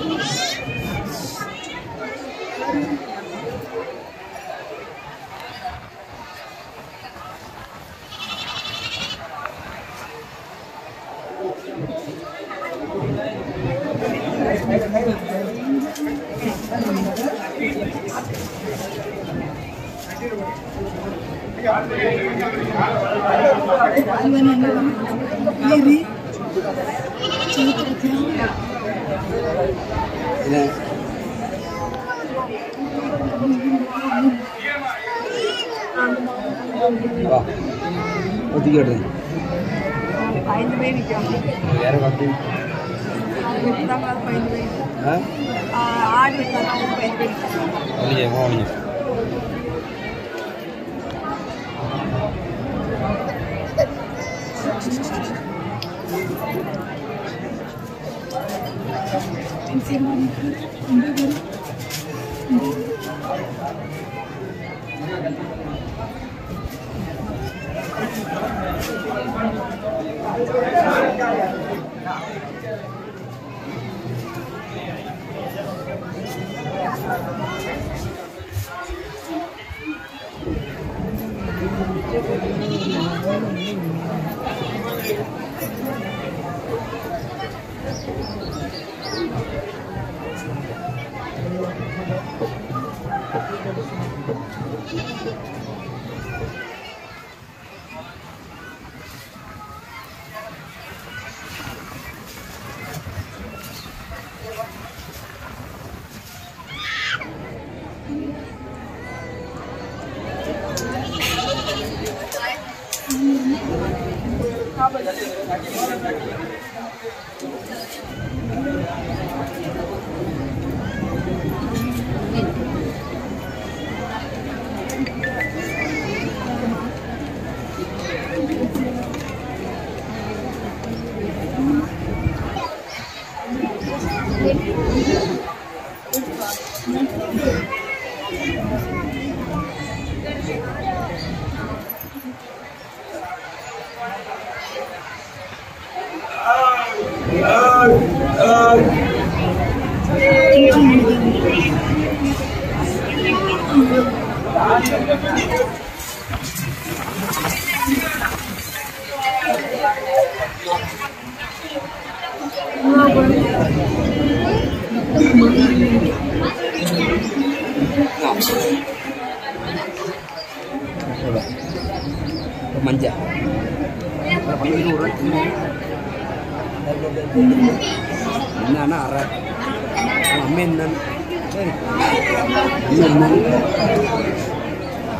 Música Selamünaleyküm. 気持ちいい。Coba. Remaja. Nah, nah,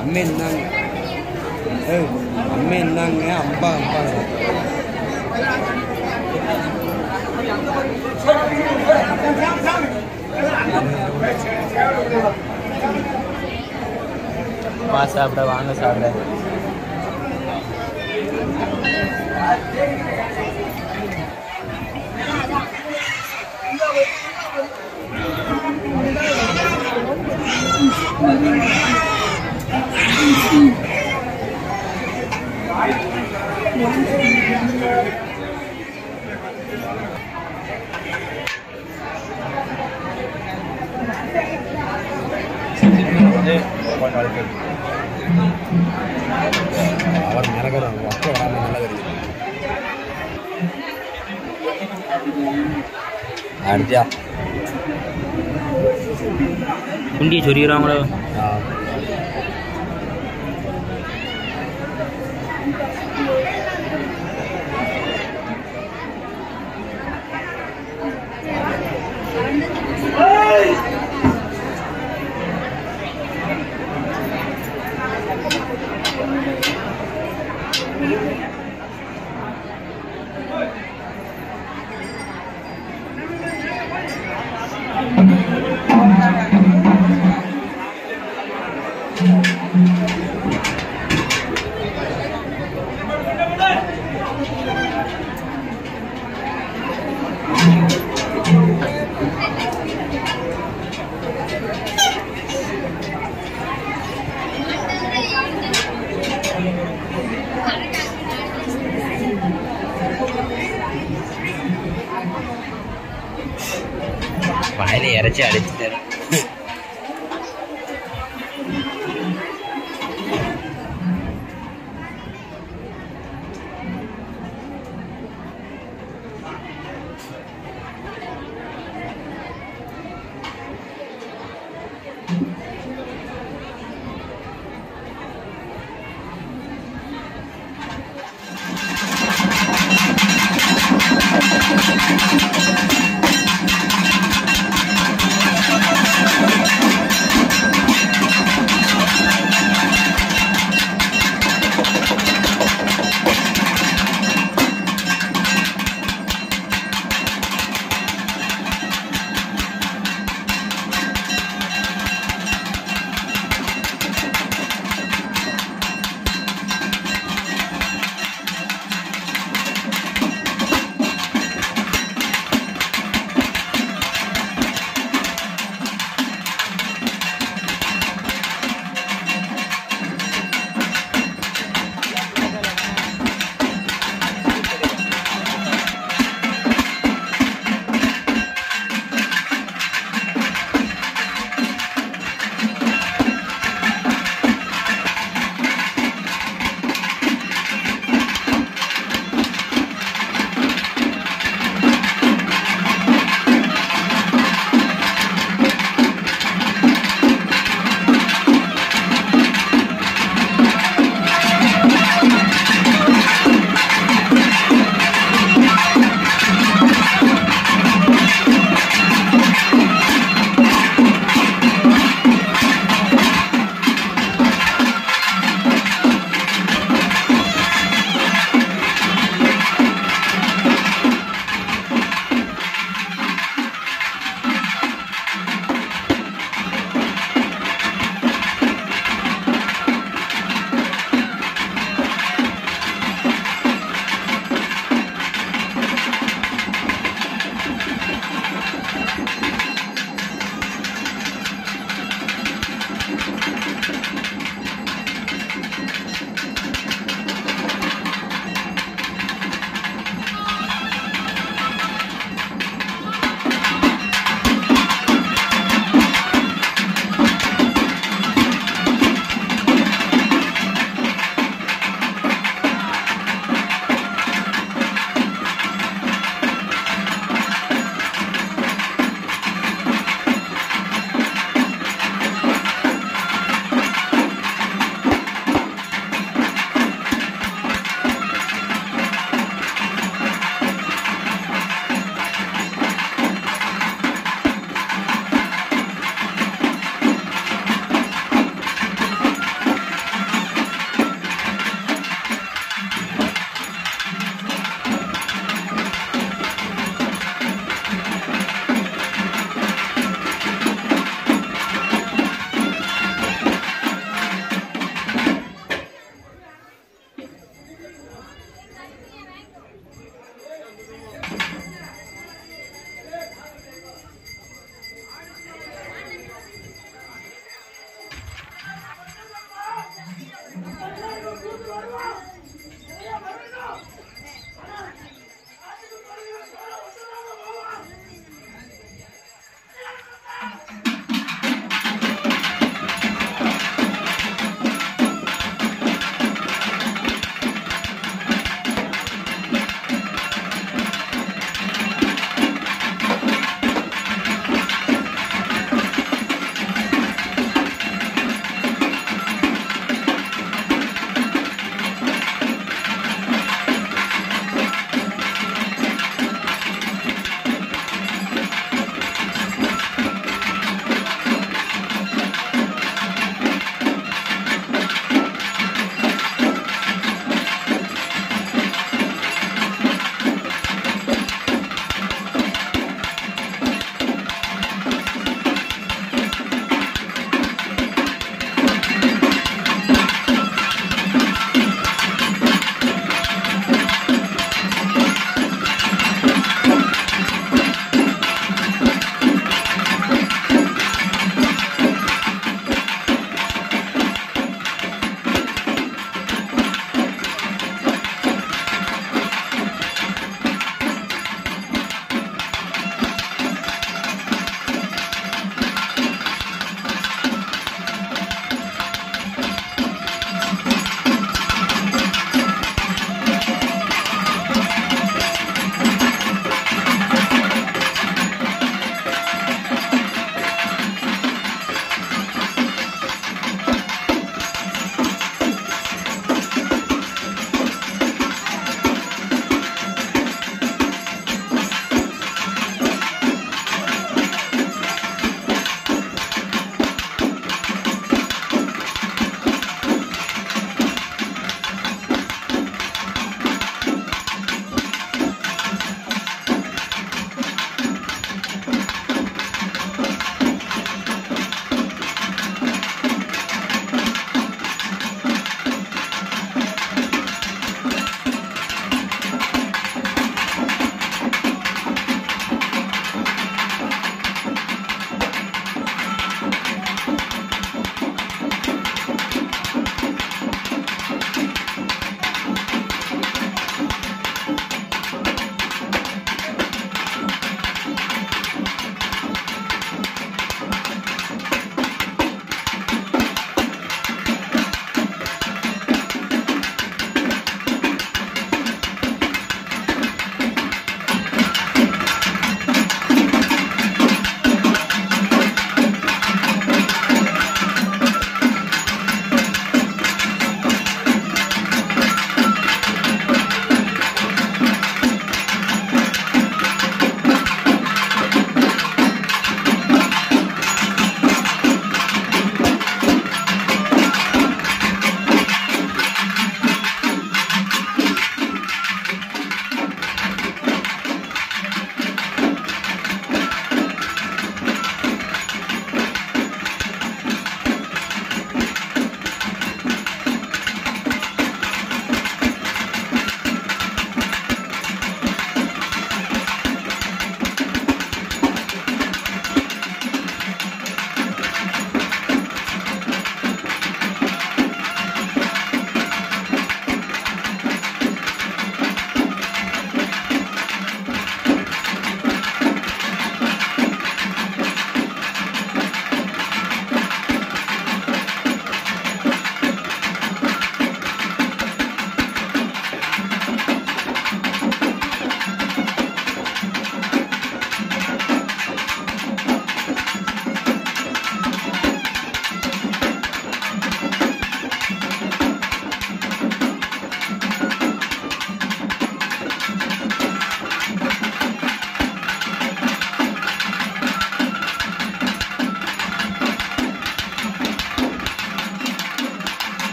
அம்மே இருந்தாங்க. அம்மே இருந்தாங்க அம்பா அம்பா. வா சாப்பிட வாங்க சாப்பிட. శ్రీరాముడు Hey!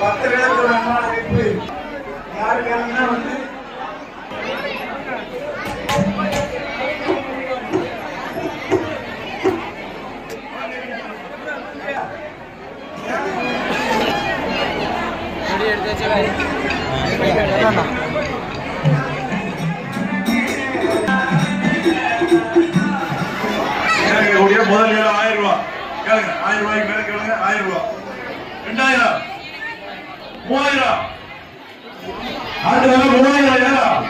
பத்து பேருக்கு அண்ணா வைப்பு யாருக்காங்கன்னா வந்து முதல் ஆயிரம் ரூபாய் கேளுங்க ஆயிரம் ரூபாய்க்கு மேல கேளுங்க ஆயிரம் ரூபாய் ரெண்டாயிரம். மூவாயிரம். அடுத்த வேலை மூவாயிரம் ஐயா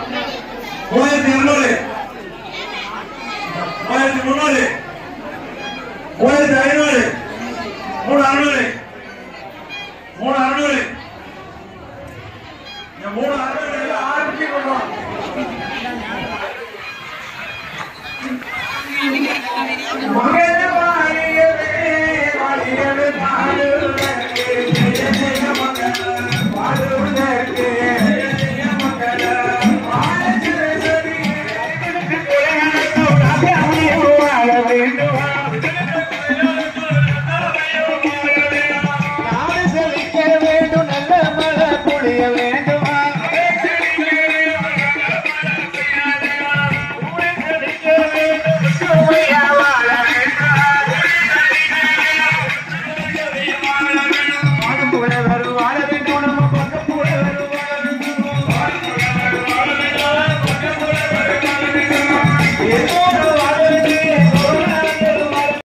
மூவாயிரத்தி இருநூறு. மூவாயிரத்தி முன்னூறு மூவாயிரத்தி ஐநூறு. மூணு அறுநூறு.